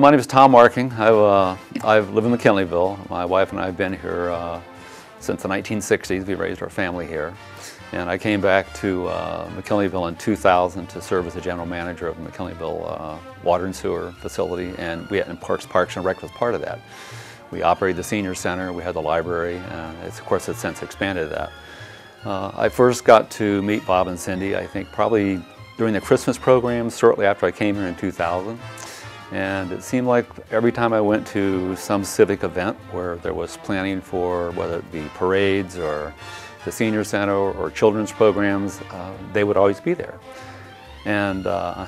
My name is Tom Marking. I've, uh, I've lived in McKinleyville. My wife and I have been here uh, since the 1960s. We raised our family here. And I came back to uh, McKinleyville in 2000 to serve as the general manager of McKinleyville uh, Water and Sewer Facility. And we had in Parks, Parks and Rec was part of that. We operated the senior center, we had the library, and it's, of course, it's since expanded that. Uh, I first got to meet Bob and Cyndi, I think probably during the Christmas program, shortly after I came here in 2000. And it seemed like every time I went to some civic event where there was planning for whether it be parades or the senior center or children's programs, uh, they would always be there. And uh,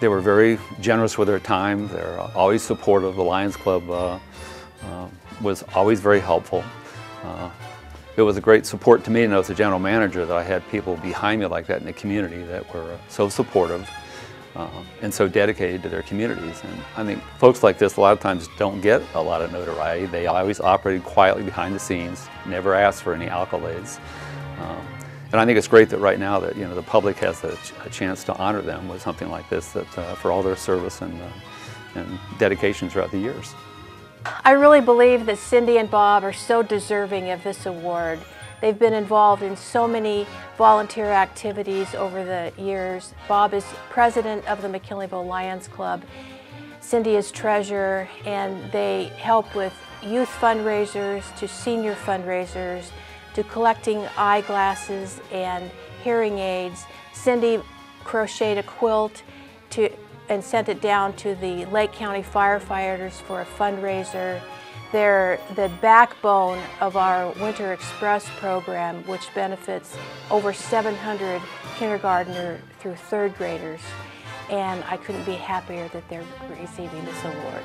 they were very generous with their time. They're always supportive. The Lions Club uh, uh was always very helpful. Uh, it was a great support to me know as a general manager that I had people behind me like that in the community that were so supportive uh, and so dedicated to their communities. And I think folks like this a lot of times don't get a lot of notoriety. They always operated quietly behind the scenes, never asked for any accolades. Um, and I think it's great that right now that you know the public has a, ch a chance to honor them with something like this that, uh, for all their service and, uh, and dedication throughout the years. I really believe that Cyndi and Bob are so deserving of this award. They've been involved in so many volunteer activities over the years. Bob is president of the McKinleyville Lions Club. Cyndi is treasurer, and they help with youth fundraisers to senior fundraisers to collecting eyeglasses and hearing aids. Cyndi crocheted a quilt to, and sent it down to the Lake County firefighters for a fundraiser. They're the backbone of our Winter Express program, which benefits over 700 kindergartner through third graders. And I couldn't be happier that they're receiving this award.